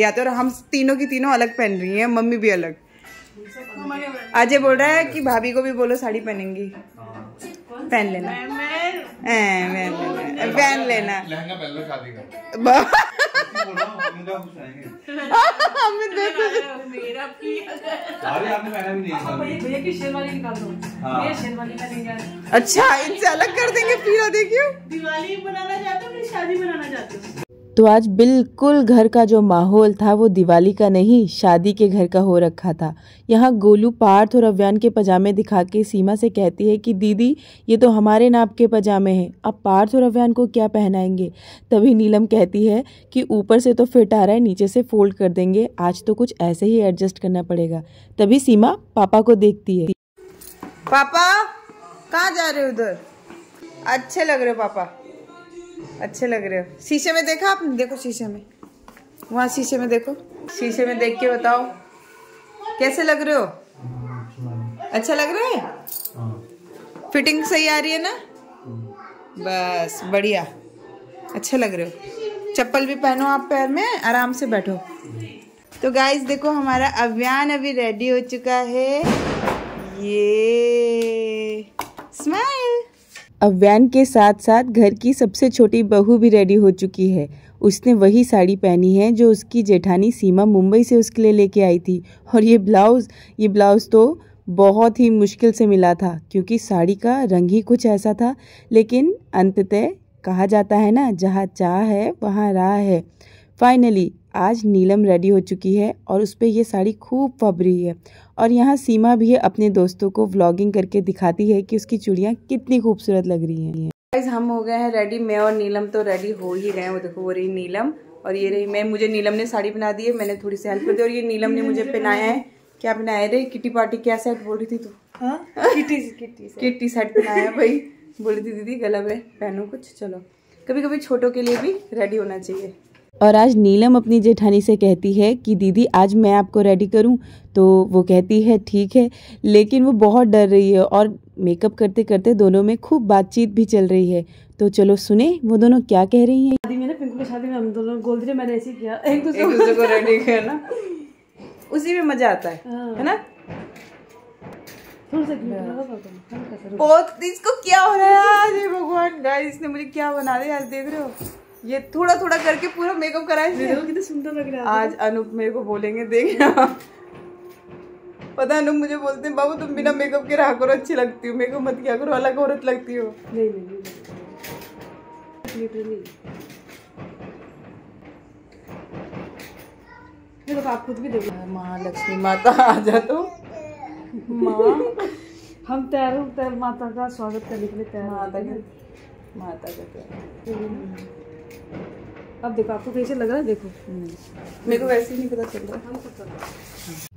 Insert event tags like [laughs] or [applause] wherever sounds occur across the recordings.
शादी आते और हम तीनों की तीनों अलग पहन रही हैं मम्मी भी अलग। अजय बोल रहा है कि भाभी को भी बोलो साड़ी पहनेंगी। पहन लेना। पहन लेना। पहन लेना। लहंगा पहन लो शादी का। ब- बोल रहा हूँ, है शादी। भैया की शेरवानी निकाल दो। ये शेरवानी पहनेंगे। अच्छा इनसे अलग कर देंगे फिर देखियो। दिवाली बनाना चाहते हो शादी बनाना चाहते हो? तो आज बिल्कुल घर का जो माहौल था, वो दिवाली का नहीं, शादी के घर का हो रखा था। यहाँ गोलू पार्थ और अव्यान के पजामे दिखा के सीमा से कहती है कि, दीदी, ये तो हमारे नाप के पजामे हैं। अब पार्थ और अव्यान को क्या पहनाएँगे? तभी नीलम कहती है कि, ऊपर से तो फिट आ रहा है, नीचे से फोल्ड कर देंगे। आज तो कुछ ऐसे ही एडजस्ट करना पड़ेगा। तभी सीमा पापा को देखती है। पापा, कहाँ जा रहे उधर? अच्छे लग रहे पापा। अच्छे लग रहे हो। शीशे में देखा आपने? देखो शीशे में। वहाँ शीशे में देखो। शीशे में देख के बताओ। कैसे लग रहे हो? अच्छा लग रहा है? फिटिंग सही आ रही है ना? बस, बढ़िया। अच्छे लग रहे हो। चप्पल भी पहनो आप पैर में, आराम से बैठो। तो गाइस देखो हमारा अभियान अभी रेडी हो चुका है। ये स्माइल अव्यान के साथ साथ घर की सबसे छोटी बहू भी रेडी हो चुकी है। उसने वही साड़ी पहनी है जो उसकी जेठानी सीमा मुंबई से उसके लिए लेके आई थी। और ये ब्लाउज़ ये ब्लाउज़ तो बहुत ही मुश्किल से मिला था, क्योंकि साड़ी का रंग ही कुछ ऐसा था। लेकिन अंततः कहा जाता है ना, जहाँ चाह है, वहाँ राह है। फाइनली आज नीलम रेडी हो चुकी है और उस पर यह साड़ी खूब फब रही है। और यहाँ सीमा भी अपने दोस्तों को व्लॉगिंग करके दिखाती है कि उसकी चूड़ियाँ कितनी खूबसूरत लग रही हैं। गाइस हम हो गए हैं रेडी मैं और नीलम तो रेडी हो ही गए हैं। वो देखो वो रही नीलम और ये रही मैं। मुझे नीलम ने साड़ी पहना दी है। मैंने थोड़ी सी हेल्प कर दी और ये नीलम ने मुझे पहनाया है। क्या पहनाया? रे किटी पार्टी क्या सेट बोल रही थी तू? हाँ? किटी किटी किटी सेट पहनाया है भाई। बोल रही थी दीदी गलब है। पहनो कुछ। चलो। कभी कभी छोटों के लिए भी रेडी होना चाहिए। और आज नीलम अपनी जेठानी से कहती है कि दीदी आज मैं आपको रेडी करूँ। तो वो कहती है ठीक है। लेकिन वो बहुत डर रही है और मेकअप करते करते दोनों में खूब बातचीत भी चल रही है। तो चलो सुने वो दोनों क्या कह रही हैं? शादी में ना पिंकू की शादी में हम दोनों गोल्डी ने मैंने ऐसे किया। एक दूसरे एक दूसरे को रेडी करना। उसी में मज़ा आता है हाँ। है ना? सा बहुत इसको क्या हो रहा है आज? भगवान गाइस इसने मुझे क्या बना दिया? आज देख रहे हो? ये थोड़ा थोड़ा करके पूरा मेकअप करा है इसने। देखो कितने सुंदर लग रहा है। आज अनूप मेरे को बोलेंगे देखना पता है अनूप मुझे बोलते हैं बाबू तुम बिना मेकअप के रहा करो अच्छी लगती हो। मेकअप मत किया करो अलग औरत लगती हो। नहीं नहीं नहीं। देखो आप खुद भी देखो। महालक्ष्मी माता आ जा तो। माँ। हम तैयार हो तैयार माता का स्वागत करने के लिए तैयार माता का माता का प्यार। अब देखो आपको कैसे लग रहा है? देखो। मेरे को वैसे ही नहीं पता चल रहा।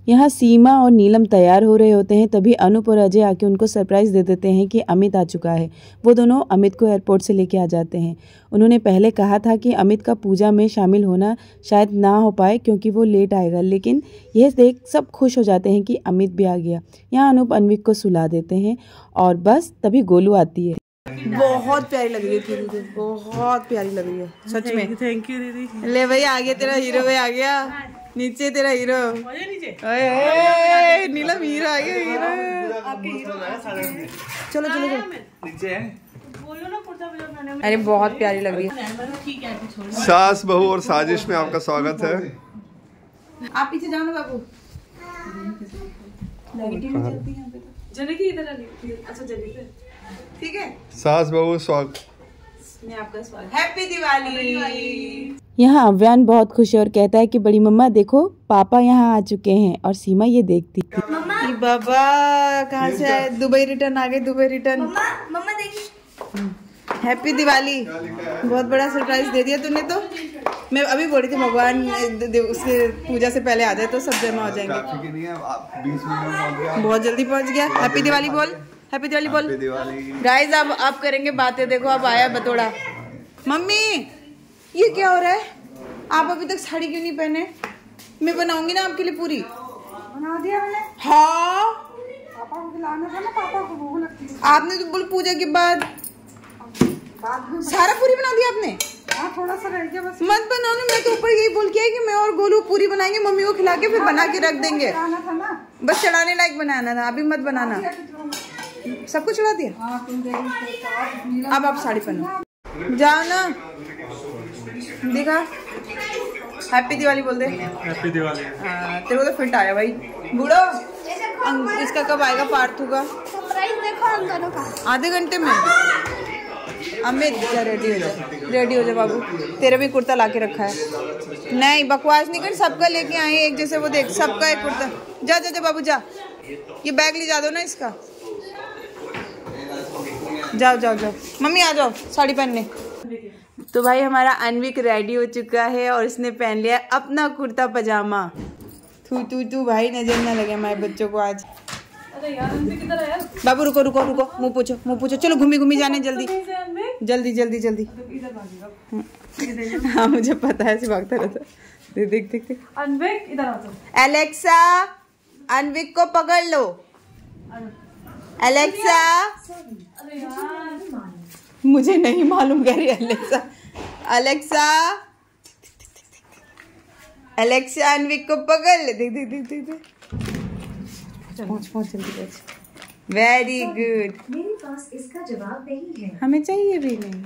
यहाँ सीमा और नीलम तैयार हो रहे होते हैं तभी अनूप और अजय आके उनको सरप्राइज़ दे देते हैं कि अमित आ चुका है। वो दोनों अमित को एयरपोर्ट से लेके आ जाते हैं। उन्होंने पहले कहा था कि अमित का पूजा में शामिल होना शायद ना हो पाए क्योंकि वो लेट आएगा लेकिन यह देख सब खुश हो जाते हैं कि अमित भी आ गया। यहाँ अनूप अनविक को सुला देते हैं और बस तभी गोलू आती है। बहुत प्यारी लग रही है दीदी बहुत प्यारी लग रही है सच में। थैंक यू दीदी। ले भाई आ गया तेरा हीरो भाई आ गया। नीचे तेरा हीरो नीलम हीरो आ गया हीरो चलो चलो चलो। नीचे अरे बहुत प्यारी लग रही है। सास बहू और साजिश में आपका स्वागत है। आप पीछे जाओ ना बाबू। जने की इधर आनी अच्छा जने पे। ठीक है? सास बहू स्वागत मैं आपका स्वागत हैप्पी दिवाली यहाँ अव्यान बहुत खुश है और कहता है कि बड़ी मम्मा देखो पापा यहाँ आ चुके हैं और सीमा ये देखती। ये बाबा कहाँ से आए? दुबई रिटर्न आ गए दुबई रिटर्न हैप्पी दिवाली बहुत बड़ा सरप्राइज़ दे दिया तूने तो। मैं अभी बोल रही थी भगवान उसके पूजा से पहले आ जाए तो सब जमा हो जाएँगे। ही है बहुत जल्दी पहुँच गया। हैप्पी दिवाली बोल। हैप्पी दिवाली बोल। गाइस अब अब करेंगे बातें देखो अब आया बतोड़ा। मम्मी ये क्या हो रहा है? आप अभी तक साड़ी क्यों नहीं पहने? मैं बनाऊँगी ना आपके लिए पूरी। बना दिया मैंने। हाँ। पापा को लाना था ना पापा को भूख लगती है आपने तो बोल पूजा के बाद। सारा पूरी बना दिया आपने? हाँ थोड़ा सा रह गया बस। मत बनाओ ना मैं तो ऊपर यही बोल के आई कि मैं और गोलू पूरी बनाएँगे मम्मी को खिला के फिर बना के रख देंगे। था ना। बस चढ़ाने लायक बनाना था अभी मत बनाना। सब कुछ चढ़ा दिया? अब आप साड़ी पहनो। जाओ ना। दिखा? हैप्पी दिवाली बोल दे। हैप्पी दिवाली हाँ, तेरे को तो फिट आया भाई। बूढ़ो इसका कब आएगा? पार्थू का आधे घंटे में। अमित जा रेडी हो जा। रेडी हो जा बाबू। तेरा भी कुर्ता ला के रखा है। नहीं बकवास नहीं कर। सबका लेके आए एक जैसे वो देख सबका एक कुर्ता। जा जा जा बाबू जा। ये बैग ले जा दो ना इसका। जाओ जाओ जाओ। मम्मी आ जाओ साड़ी पहनने। तो भाई हमारा अनविक रेडी हो चुका है और इसने पहन लिया अपना कुर्ता पजामा। तू तू तू भाई नज़र ना लगे हमारे बच्चों को आज। अरे यार उनसे किधर है यार। बाबू रुको रुको रुको। मुँह पूछो मुँह पूछो। चलो घूमी घूमी जाने जल्दी। जल्दी जल्दी जल्दी। हाँ मुझे पता है ऐसे भागता रहता देख देख देख। अनविक इधर एलेक्सा अनविक को पकड़ लो। यार मुझे नहीं मालूम, कह रही एलेक्सा एलेक्सा एलेक्सा अनविक को पकड़ ले। देख देख देख देख पहुँच वेरी गुड मेरे पास इसका जवाब नहीं है हमें चाहिए भी नहीं।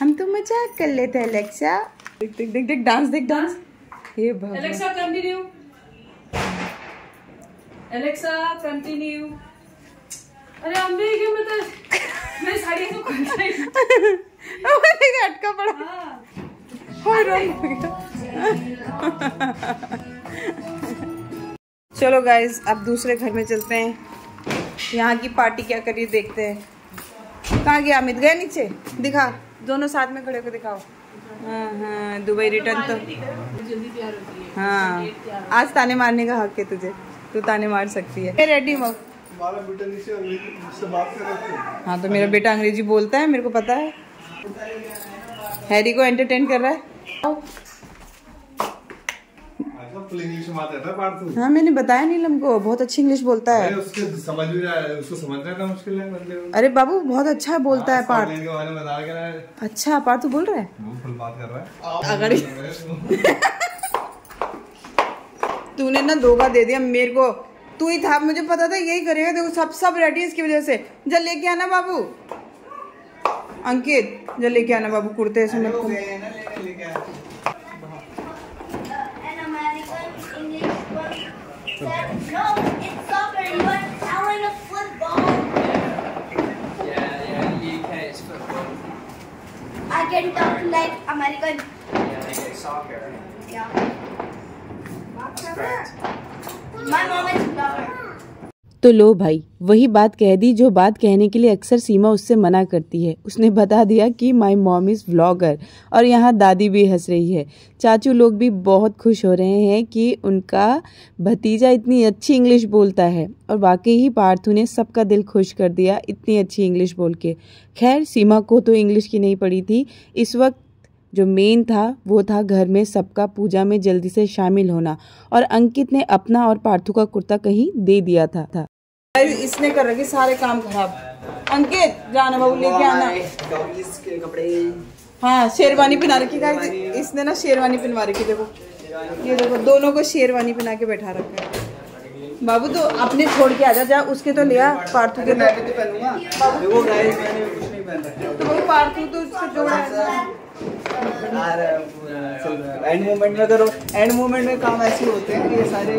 हम तो मज़ाक कर लेते हैं एलेक्सा देख देख देख देख डांस देख डांस ये एलेक्सा कंटिन्यू एलेक्सा कंटिन्यू अरे अनविक ये मतलब मैं साड़ी को खोल रही हूँ? हमारे अटका पड़ा। हाँ। रोने लगा। चलो गाइज़ अब दूसरे घर में चलते हैं। यहाँ की पार्टी क्या करिए देखते हैं। कहाँ गया? अमित गया नीचे? दिखा। दोनों साथ में खड़े को दिखाओ। हाँ हाँ दुबई रिटर्न तो। है। हाँ आज ताने मारने का हक है तुझे। तू ताने मार सकती है। रेडी मग। हमारा बेटा नीचे अंग्रेज़ी बात कर रहे हाँ तो मेरा बेटा अंग्रेज़ी बोलता है मेरे को पता है। हैरी को एंटरटेन कर रहा है। करता है पार्थू। मैंने बताया नीलम को बहुत अच्छी इंग्लिश बोलता है। अरे उसके समझ भी रहा है उसको समझना मुश्किल है को अरे बाबू बहुत अच्छा बोलता है पार्थ। है। अच्छा पार्थ तू बोल रहा है? बात कर रहा है। अगर [laughs] तूने ना धोखा दे दिया मेरे को। तू ही था मुझे पता था यही करेगा देखो सब सब रेडी इसकी वजह से। जल लेके आना बाबू। अंकित जल लेके आना बाबू कुर्ते हैं सुनो तुम। तो लो भाई, वही बात कह दी जो बात कहने के लिए अक्सर सीमा उससे मना करती है। उसने बता दिया कि माय मॉम इज़ व्लॉगर और यहाँ दादी भी हंस रही है। चाचू लोग भी बहुत खुश हो रहे हैं कि उनका भतीजा इतनी अच्छी इंग्लिश बोलता है और वाकई ही पार्थू ने सबका दिल खुश कर दिया इतनी अच्छी इंग्लिश बोल के। खैर, सीमा को तो इंग्लिश की नहीं पड़ी थी। इस वक्त जो मेन था वो था घर में सबका पूजा में जल्दी से शामिल होना और अंकित ने अपना और पार्थु का कुर्ता कहीं दे दिया था, था। इसने कर रखे सारे काम खराब। अंकित जाना बाबू लेके आना। के कपड़े। हाँ शेरवानी पहना रखी गाइस। इसने ना शेरवानी पहनवा रखी देखो। ये देखो दोनों को शेरवानी पहना के बैठा रखा है। बाबू तो अपने छोड़ के आ जा जा उसके तो लिया पार्थू के तो पहनूँगा। वो गाइस मैंने कुछ नहीं पहन रखा। तो बाबू पार्थू तो उससे जोड़ा है एंड मोमेंट में करो। एंड मोमेंट में काम ऐसे होते हैं कि ये सारे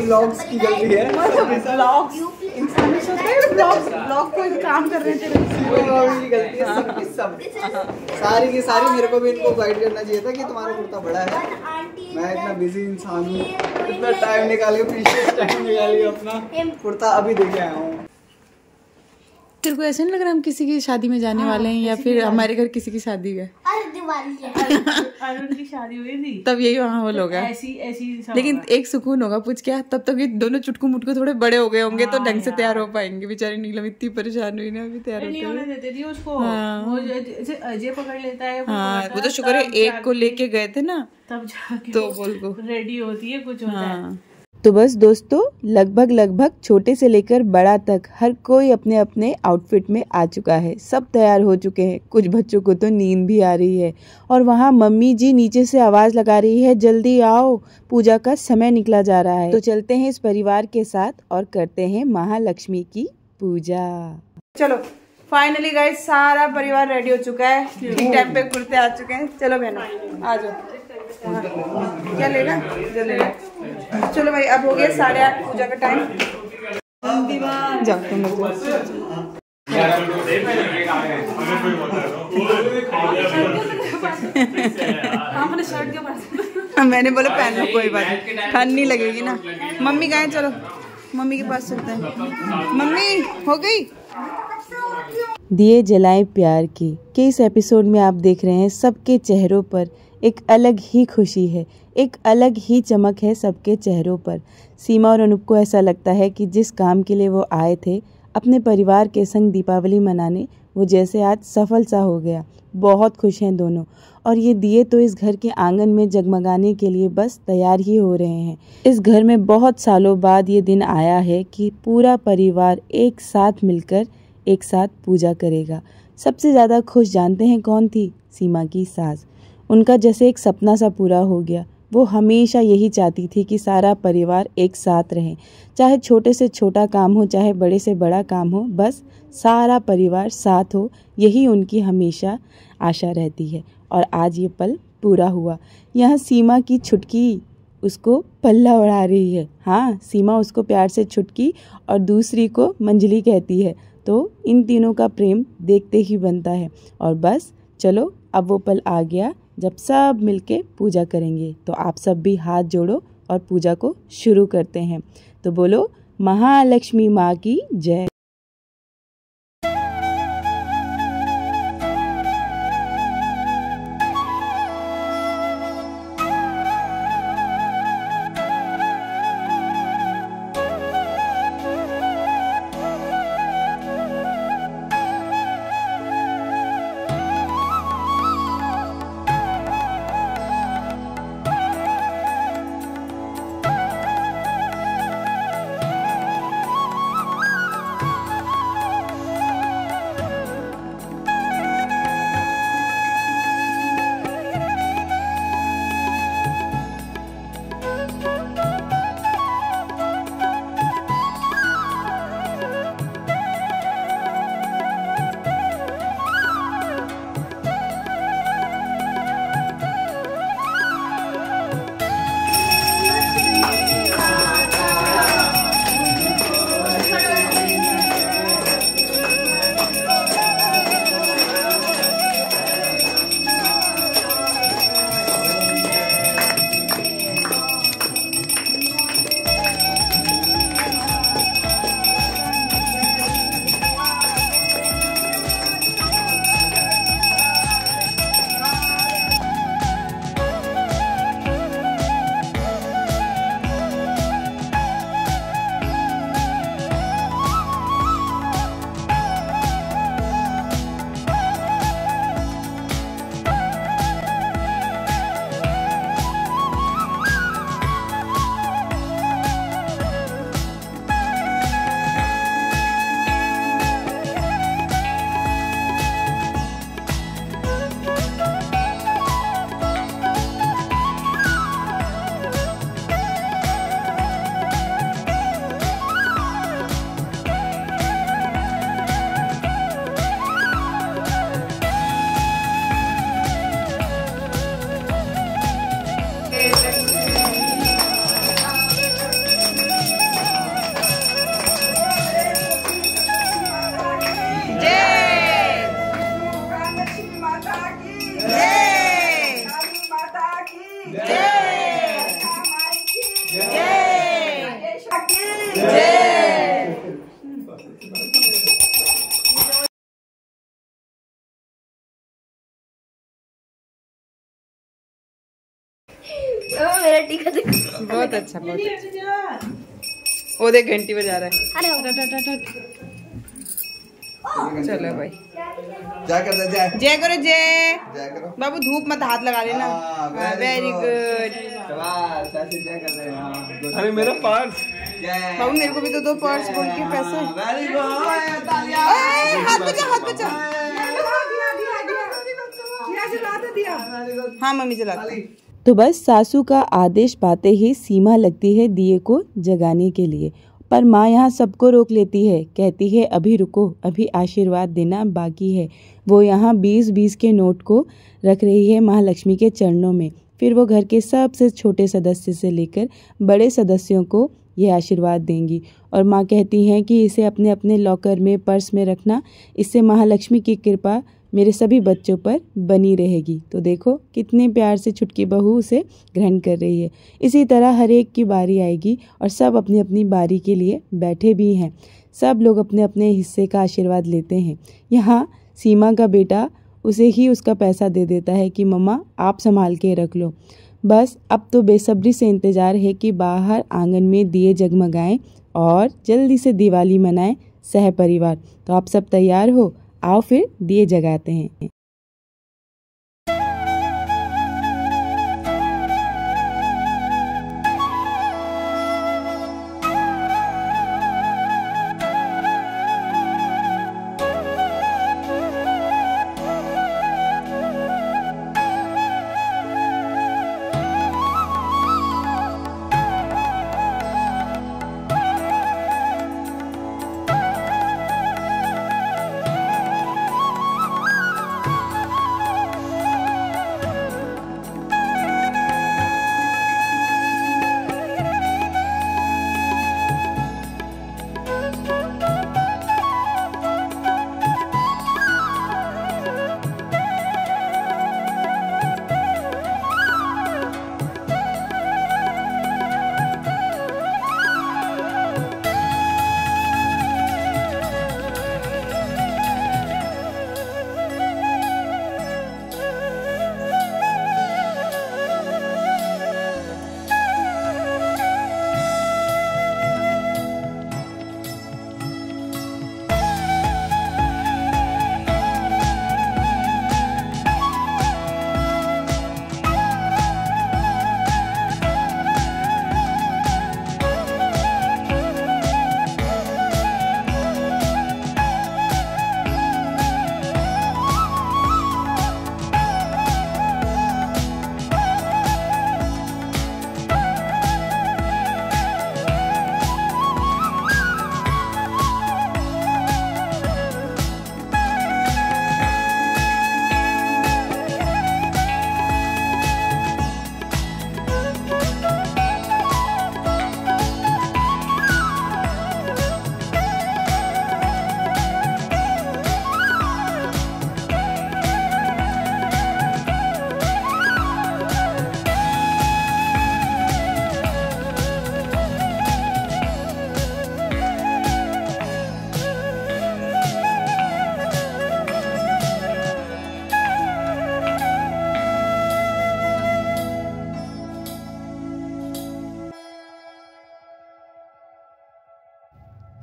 व्लॉग्स की गलती है ब्लॉग्स इंसान में सोचते हैं ब्लॉग ब्लॉग कोई काम कर रहे थे। व्लॉग्स की गलती है सबकी सब सारी की सारी मेरे को भी इनको गाइड करना चाहिए था कि तुम्हारा कुर्ता बड़ा है। मैं इतना बिज़ी इंसान हूँ। इतना टाइम निकाल के प्रीशियस टाइम निकाल अपना कुर्ता अभी देके आया हूँ। तेरे को ऐसा नहीं लग रहा हम किसी की शादी में जाने वाले हैं या फिर हमारे घर किसी की शादी है? अरे दिवाली है। अरुण की शादी हुई थी। तब यही वहाँ वो लोग हैं। ऐसी ऐसी सब लेकिन एक सुकून होगा पूछ क्या? तब तक ये दोनों चुटकू मुटकू थोड़े बड़े हो गए होंगे तो ढंग से तैयार हो पाएँगे। बेचारी नीलम इतनी परेशान हुई ना अभी तैयार होते हाँ। अजय पकड़ लेता है वो हाँ वो तो शुक्र है एक को लेके गए थे ना तब जाके तो बोल को रेडी होती है कुछ होता है। हाँ। तो बस दोस्तों लगभग लगभग छोटे से लेकर बड़ा तक हर कोई अपने अपने आउटफिट में आ चुका है। सब तैयार हो चुके हैं। कुछ बच्चों को तो नींद भी आ रही है। और वहाँ मम्मी जी नीचे से आवाज़ लगा रही है जल्दी आओ पूजा का समय निकला जा रहा है। तो चलते हैं इस परिवार के साथ और करते हैं महालक्ष्मी की पूजा। चलो फाइनली गाइस सारा परिवार रेडी हो चुका है। ठीक टाइम पे कुर्ते आ चुके हैं। चलो बहनों आ जाओ। हाँ। क्या लेना। चलो भाई अब हो गया साढ़े आठ पूजा का टाइम जाओ तुम लोग हाँ मैंने बोला पहन लो कोई बात नहीं। ठंड नहीं लगेगी ना। मम्मी गए चलो मम्मी के पास चलते हैं। मम्मी हो गई? दिए जलाए प्यार की कि इस एपिसोड में आप देख रहे हैं सबके चेहरों पर एक अलग ही खुशी है। एक अलग ही चमक है सबके चेहरों पर। सीमा और अनूप को ऐसा लगता है कि जिस काम के लिए वो आए थे, अपने परिवार के संग दीपावली मनाने, वो जैसे आज सफल सा हो गया। बहुत खुश हैं दोनों। और ये दिए तो इस घर के आँगन में जगमगाने के लिए बस तैयार ही हो रहे हैं। इस घर में बहुत सालों बाद ये दिन आया है कि पूरा परिवार एक साथ मिलकर एक साथ पूजा करेगा। सबसे ज़्यादा खुश जानते हैं कौन थी? सीमा की सास। उनका जैसे एक सपना सा पूरा हो गया। वो हमेशा यही चाहती थी कि सारा परिवार एक साथ रहे। चाहे छोटे से छोटा काम हो, चाहे बड़े से बड़ा काम हो, बस सारा परिवार साथ हो, यही उनकी हमेशा आशा रहती है। और आज ये पल पूरा हुआ। यहाँ सीमा की छुटकी उसको पल्ला उड़ा रही है। हाँ सीमा उसको प्यार से छुटकी और दूसरी को मंजली कहती है। तो इन तीनों का प्रेम देखते ही बनता है। और बस, चलो, अब वो पल आ गया। जब सब मिलके पूजा करेंगे तो आप सब भी हाथ जोड़ो और पूजा को शुरू करते हैं। तो बोलो, महालक्ष्मी माँ की जय। बहुत अच्छा बहुत अच्छा। वो देख घंटी बजा रहा है। चलो भाई। जय कर जय। जय करो जय। जय करो। बाबू धूप मत हाथ लगा लेना। हाँ, वेरी गुड जय कर दे हाँ. अरे मेरा पर्स बाबू मेरे को भी तो दो पर्स बोल के पैसे। वेरी गुड तालियाँ। ए, हाथ बचा हाथ बचा हाँ मम्मी चला तो बस सासू का आदेश पाते ही सीमा लगती है दिए को जगाने के लिए। पर माँ यहाँ सबको रोक लेती है, कहती है, अभी रुको, अभी आशीर्वाद देना बाकी है। वो यहाँ बीस बीस के नोट को रख रही है महालक्ष्मी के चरणों में। फिर वो घर के सबसे छोटे सदस्य से लेकर बड़े सदस्यों को ये आशीर्वाद देंगी। और माँ कहती हैं कि इसे अपने अपने लॉकर में, पर्स में रखना। इससे महालक्ष्मी की कृपा मेरे सभी बच्चों पर बनी रहेगी। तो देखो, कितने प्यार से छुटकी बहू उसे ग्रहण कर रही है। इसी तरह हर एक की बारी आएगी और सब अपनी अपनी बारी के लिए बैठे भी हैं। सब लोग अपने अपने हिस्से का आशीर्वाद लेते हैं। यहाँ सीमा का बेटा उसे ही उसका पैसा दे देता है कि, मम्मा, आप संभाल के रख लो। बस, अब तो बेसब्री से इंतज़ार है कि बाहर आँगन में दिए जगमगाएँ और जल्दी से दिवाली मनाएँ सह परिवार तो आप सब तैयार हो? आओ फिर दिए जगाते हैं।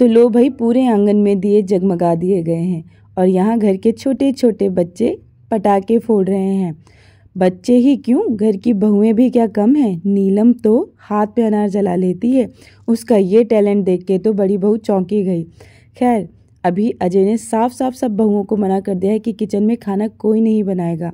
तो लो भाई पूरे आँगन में दिए जगमगा दिए गए हैं और यहाँ घर के छोटे छोटे बच्चे पटाखे फोड़ रहे हैं। बच्चे ही क्यों? घर की बहुएँ भी क्या कम हैं? नीलम तो हाथ पे अनार जला लेती है। उसका ये टैलेंट देख के तो बड़ी बहू चौंकी गई। खैर, अभी अजय ने साफ़ साफ़ सब बहुओं को मना कर दिया है कि किचन में खाना कोई नहीं बनाएगा।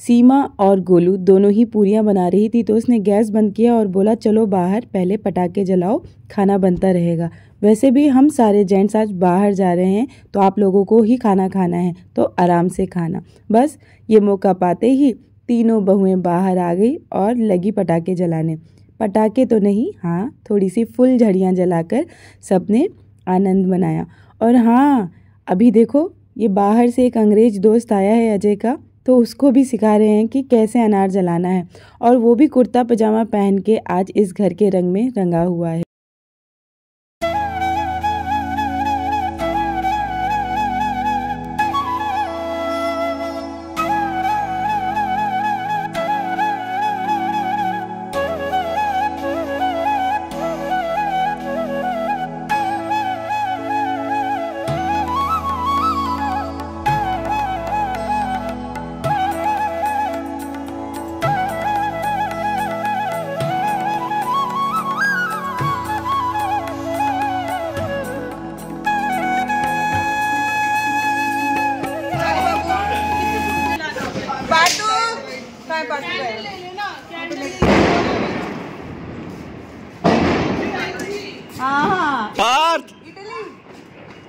सीमा और गोलू दोनों ही पूरियाँ बना रही थी तो उसने गैस बंद किया और बोला, चलो बाहर, पहले पटाखे जलाओ, खाना बनता रहेगा। वैसे भी हम सारे जेंट्स आज बाहर जा रहे हैं तो आप लोगों को ही खाना खाना है तो आराम से खाना। बस ये मौका पाते ही तीनों बहुएँ बाहर आ गई और लगी पटाखे जलाने। पटाखे तो नहीं हाँ थोड़ी सी फुल झड़ियाँ जलाकर सबने आनंद मनाया। और हाँ अभी देखो, ये बाहर से एक अंग्रेज़ दोस्त आया है अजय का तो उसको भी सिखा रहे हैं कि कैसे अनार जलाना है। और वो भी कुर्ता पजामा पहन के आज इस घर के रंग में रंगा हुआ है।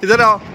इधर आओ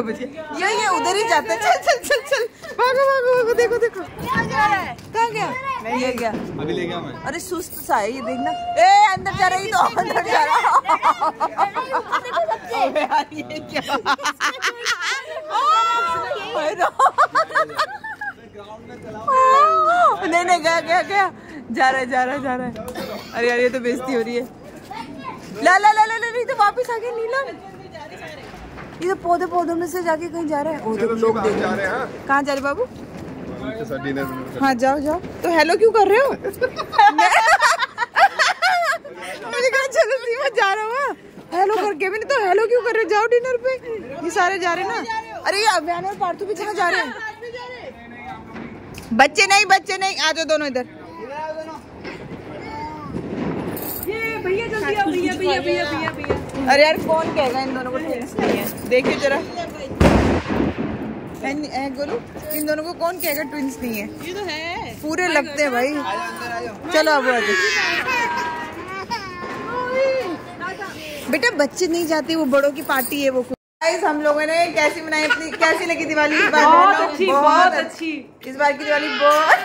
बच गया बच गया बच गया ये ये उधर ही जाता है। चल चल चल चल। भागो भागो भागो देखो देखो। कहाँ गया? नहीं। ये गया। अभी ले गया मैं। अरे सुस्त सा है ये देखना। ए अंदर जा रही तो अंदर जा रहा अबे यार ये क्या? नहीं नहीं गया गया गया। जा रहा है जा रहा है जा रहा है। अरे यार ये तो बेइज्जती हो रही है। ला ला ला ला ला नहीं तो वापस आ गया नीलम। ये तो पौधे पौधों में से जाके कहीं जा रहा है। वो तो लोग देख रहे हैं कहाँ जा रहे बाबू? हाँ जाओ जाओ। तो हेलो क्यों कर रहे हो? [laughs] मुझे कहा चलो सीमा जा रहा हूँ हेलो करके भी नहीं तो हेलो क्यों कर रहे हो? जाओ डिनर पे। ये सारे जा रहे हैं ना? अरे ये अभियान और पार्थू भी जहाँ जा रहे हैं। बच्चे नहीं बच्चे नहीं। आ जाओ दोनों इधर। ये भैया जल्दी आओ भैया भैया भैया भैया भैया। अरे यार कौन कहेगा इन दोनों को ट्विंस नहीं है? देखिए जरा। गोलू इन दोनों को कौन कहेगा ट्विंस नहीं है? ये तो है। पूरे लगते हैं भाई। चलो अब बेटा बच्चे नहीं जाते वो बड़ों की पार्टी है वो गाइस हम लोगों ने कैसी मनाई अपनी कैसी लगी दिवाली? इस बार बहुत अच्छी बहुत अच्छी। इस बार की दिवाली बहुत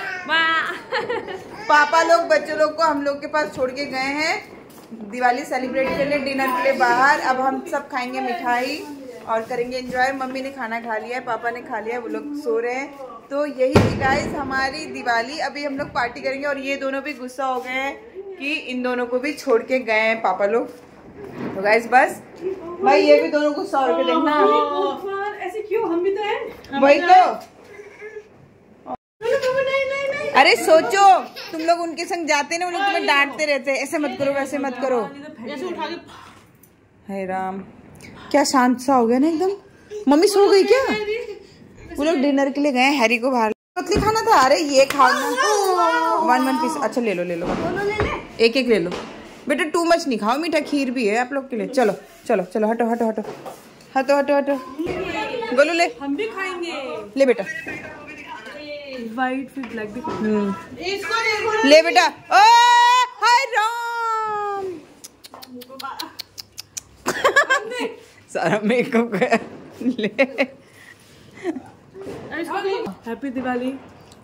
पापा लोग बच्चों लोग को हम लोग के पास छोड़ के गए हैं। दिवाली सेलिब्रेट करने डिनर के लिए बाहर। अब हम सब खाएँगे मिठाई और करेंगे एंजॉय। मम्मी ने खाना खा लिया है पापा ने खा लिया है वो लोग सो रहे हैं। तो यही थी गाइस हमारी दिवाली। अभी हम लोग पार्टी करेंगे और ये दोनों भी गुस्सा हो गए हैं कि इन दोनों को भी छोड़ के गए हैं पापा लोग। तो गाइस बस भाई ये भी दोनों गुस्सा हो के देखना ऐसे क्यों? हम भी तो हैं। वही तो। अरे सोचो तुम लोग उनके संग जाते ना वो लोग तुम्हें डांटते रहते हैं। ऐसे मत करो वैसे मत करो। हे राम। क्या शांत सा हो गया ना एकदम? मम्मी सो गई क्या? वो लोग डिनर के लिए गए हैरी को बाहर। पतली खाना था। अरे ये खाओ ना। वन वन पीस अच्छा ले लो ले लो। एक एक ले लो। बेटा टू मच नहीं खाओ। मीठा खीर भी है आप लोग के लिए। चलो चलो चलो हटो हटो हटो। हटो हटो हटो। गोलू ले। हम भी खाएँगे। ले बेटा। वाइट फिर ब्लैक भी हम्म। ले बेटा। ओ हाय राम। सारा मेकअप गया ले। हैप्पी दिवाली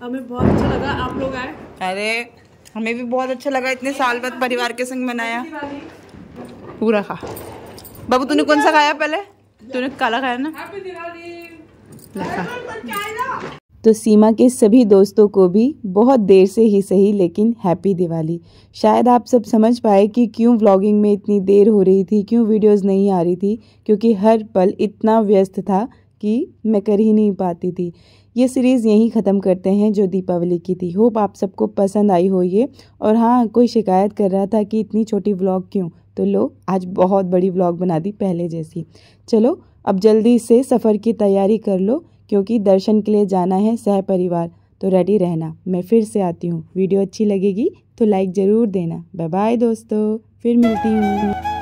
हमें बहुत अच्छा लगा आप लोग आए। अरे हमें भी बहुत अच्छा लगा इतने साल बाद परिवार के संग मनाया। पूरा खा। बाबू तूने कौन सा खाया पहले? तूने काला खाया ना? हैप्पी दिवाली ले खा। तो सीमा के सभी दोस्तों को भी बहुत देर से ही सही लेकिन हैप्पी दिवाली। शायद आप सब समझ पाए कि क्यों व्लॉगिंग में इतनी देर हो रही थी, क्यों वीडियोस नहीं आ रही थी, क्योंकि हर पल इतना व्यस्त था कि मैं कर ही नहीं पाती थी। ये सीरीज़ यहीं ख़त्म करते हैं जो दीपावली की थी। होप आप सबको पसंद आई हो ये। और हाँ कोई शिकायत कर रहा था कि इतनी छोटी व्लॉग क्यों? तो लो, आज बहुत बड़ी व्लॉग बना दी पहले जैसी। चलो, अब जल्दी से सफ़र की तैयारी कर लो। क्योंकि दर्शन के लिए जाना है सह परिवार। तो रेडी रहना। मैं फिर से आती हूँ। वीडियो अच्छी लगेगी तो लाइक ज़रूर देना। बाय बाय दोस्तों। फिर मिलती हूँ।